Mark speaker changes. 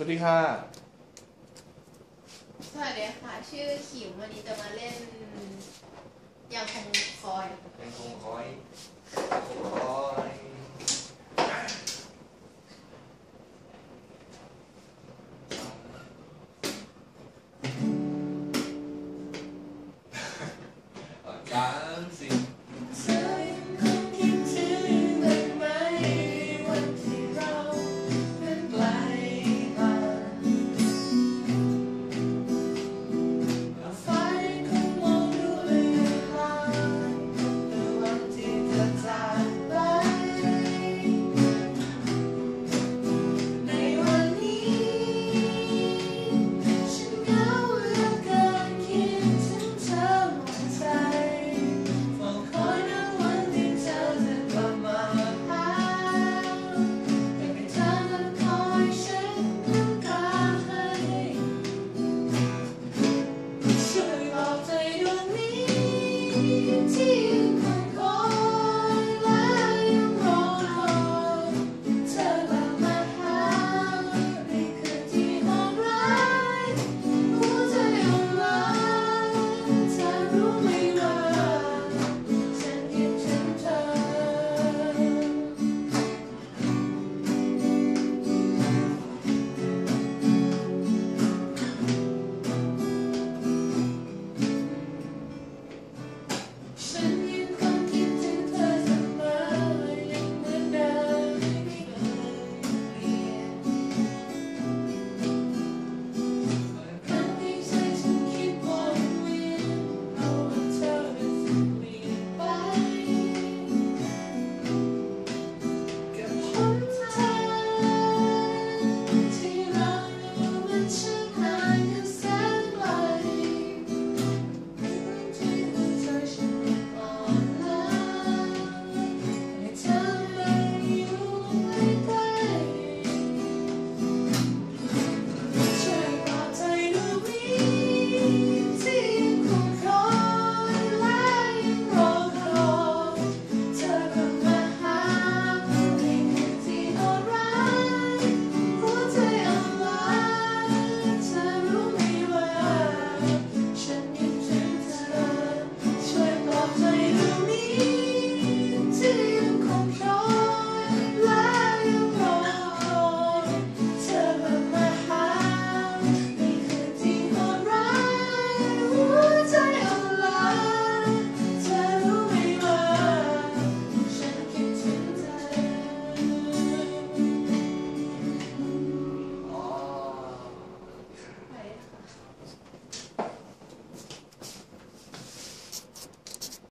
Speaker 1: สวัสดีค่ะ
Speaker 2: สวัสดีค่ะ ชื่อขิมวันนี้จะมาเล่นยังคงคอย
Speaker 3: ยังคงคอยคงคอย